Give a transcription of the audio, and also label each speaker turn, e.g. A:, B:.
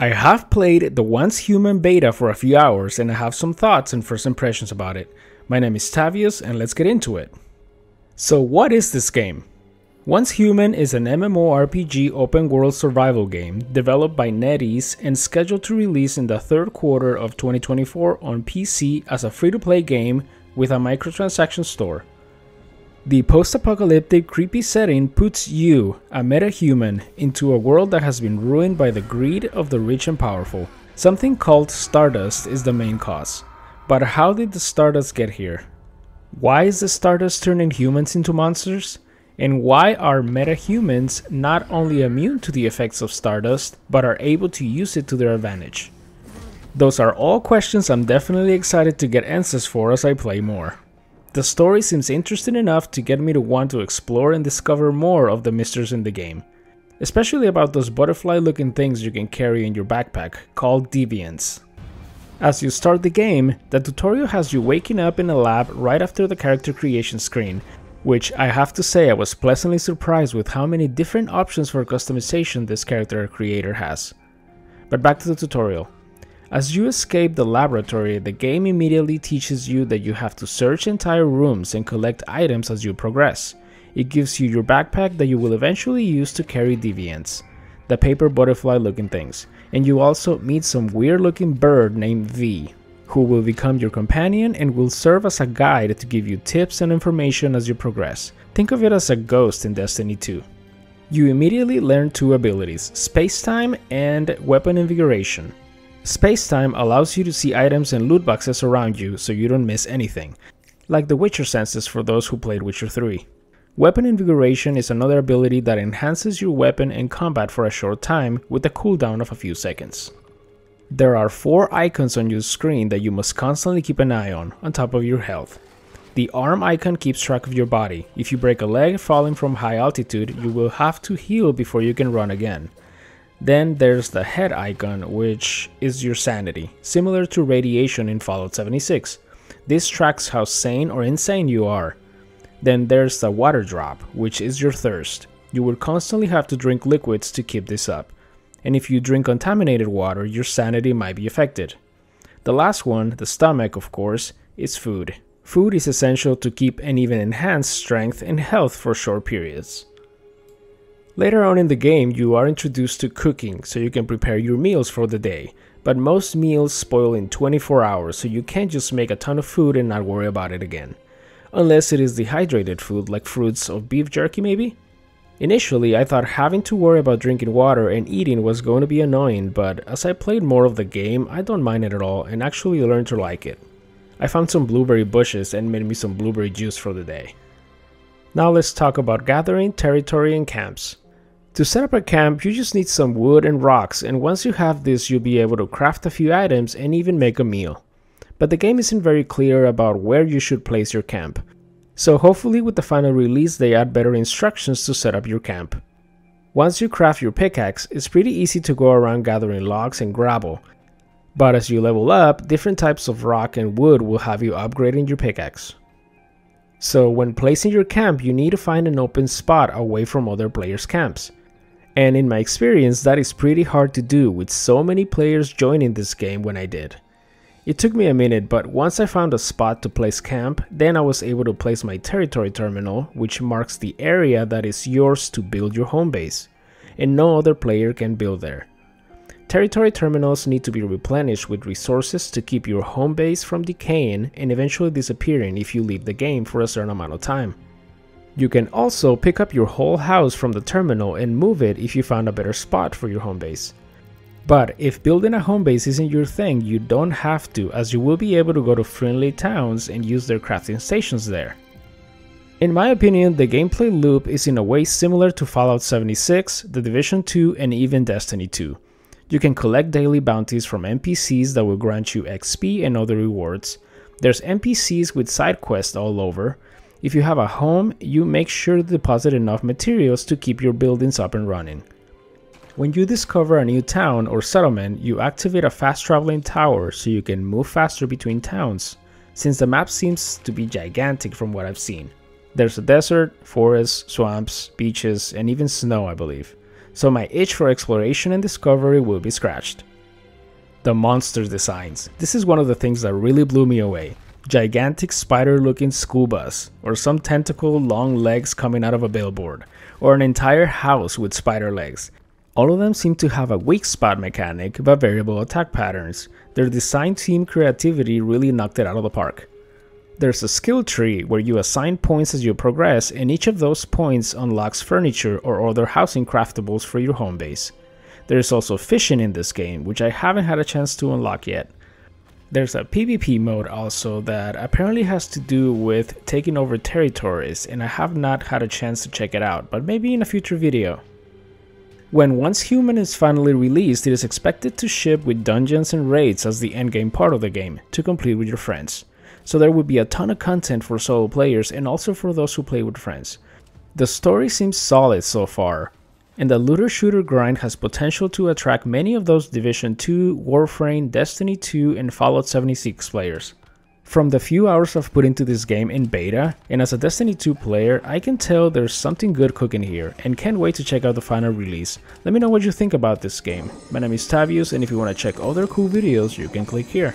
A: I have played the Once Human beta for a few hours and I have some thoughts and first impressions about it. My name is Tavius and let's get into it. So what is this game? Once Human is an MMORPG open world survival game developed by NetEase and scheduled to release in the third quarter of 2024 on PC as a free to play game with a microtransaction store. The post apocalyptic, creepy setting puts you, a metahuman, into a world that has been ruined by the greed of the rich and powerful. Something called Stardust is the main cause. But how did the Stardust get here? Why is the Stardust turning humans into monsters? And why are metahumans not only immune to the effects of Stardust, but are able to use it to their advantage? Those are all questions I'm definitely excited to get answers for as I play more. The story seems interesting enough to get me to want to explore and discover more of the mysteries in the game, especially about those butterfly looking things you can carry in your backpack, called deviants. As you start the game, the tutorial has you waking up in a lab right after the character creation screen, which I have to say I was pleasantly surprised with how many different options for customization this character creator has. But back to the tutorial. As you escape the laboratory, the game immediately teaches you that you have to search entire rooms and collect items as you progress. It gives you your backpack that you will eventually use to carry deviants, the paper butterfly looking things, and you also meet some weird looking bird named V, who will become your companion and will serve as a guide to give you tips and information as you progress. Think of it as a ghost in Destiny 2. You immediately learn two abilities, Space-Time and Weapon Invigoration. Space-time allows you to see items and loot boxes around you so you don't miss anything, like the Witcher senses for those who played Witcher 3. Weapon Invigoration is another ability that enhances your weapon in combat for a short time with a cooldown of a few seconds. There are four icons on your screen that you must constantly keep an eye on, on top of your health. The arm icon keeps track of your body. If you break a leg falling from high altitude, you will have to heal before you can run again. Then there's the head icon, which is your sanity, similar to radiation in Fallout 76. This tracks how sane or insane you are. Then there's the water drop, which is your thirst. You will constantly have to drink liquids to keep this up. And if you drink contaminated water, your sanity might be affected. The last one, the stomach, of course, is food. Food is essential to keep and even enhance strength and health for short periods. Later on in the game, you are introduced to cooking so you can prepare your meals for the day, but most meals spoil in 24 hours so you can't just make a ton of food and not worry about it again. Unless it is dehydrated food like fruits or beef jerky maybe? Initially, I thought having to worry about drinking water and eating was going to be annoying, but as I played more of the game, I don't mind it at all and actually learned to like it. I found some blueberry bushes and made me some blueberry juice for the day. Now let's talk about gathering, territory, and camps. To set up a camp, you just need some wood and rocks, and once you have this, you'll be able to craft a few items and even make a meal. But the game isn't very clear about where you should place your camp, so hopefully with the final release they add better instructions to set up your camp. Once you craft your pickaxe, it's pretty easy to go around gathering logs and gravel, but as you level up, different types of rock and wood will have you upgrading your pickaxe. So when placing your camp, you need to find an open spot away from other players' camps. And in my experience, that is pretty hard to do with so many players joining this game when I did. It took me a minute, but once I found a spot to place camp, then I was able to place my territory terminal, which marks the area that is yours to build your home base, and no other player can build there. Territory terminals need to be replenished with resources to keep your home base from decaying and eventually disappearing if you leave the game for a certain amount of time. You can also pick up your whole house from the terminal and move it if you found a better spot for your home base. But if building a home base isn't your thing, you don't have to as you will be able to go to friendly towns and use their crafting stations there. In my opinion, the gameplay loop is in a way similar to Fallout 76, The Division 2, and even Destiny 2. You can collect daily bounties from NPCs that will grant you XP and other rewards. There's NPCs with side quests all over, if you have a home, you make sure to deposit enough materials to keep your buildings up and running. When you discover a new town or settlement, you activate a fast traveling tower so you can move faster between towns, since the map seems to be gigantic from what I've seen. There's a desert, forests, swamps, beaches, and even snow, I believe. so my itch for exploration and discovery will be scratched. The monster designs. This is one of the things that really blew me away. Gigantic spider looking school bus, or some tentacle long legs coming out of a billboard, or an entire house with spider legs. All of them seem to have a weak spot mechanic but variable attack patterns. Their design team creativity really knocked it out of the park. There's a skill tree where you assign points as you progress, and each of those points unlocks furniture or other housing craftables for your home base. There's also fishing in this game, which I haven't had a chance to unlock yet. There's a PvP mode also that apparently has to do with taking over territories, and I have not had a chance to check it out, but maybe in a future video. When Once Human is finally released, it is expected to ship with dungeons and raids as the endgame part of the game, to complete with your friends. So there will be a ton of content for solo players and also for those who play with friends. The story seems solid so far, and the looter shooter grind has potential to attract many of those Division 2, Warframe, Destiny 2, and Fallout 76 players. From the few hours I've put into this game in beta, and as a Destiny 2 player, I can tell there's something good cooking here, and can't wait to check out the final release. Let me know what you think about this game. My name is Tavius, and if you want to check other cool videos, you can click here.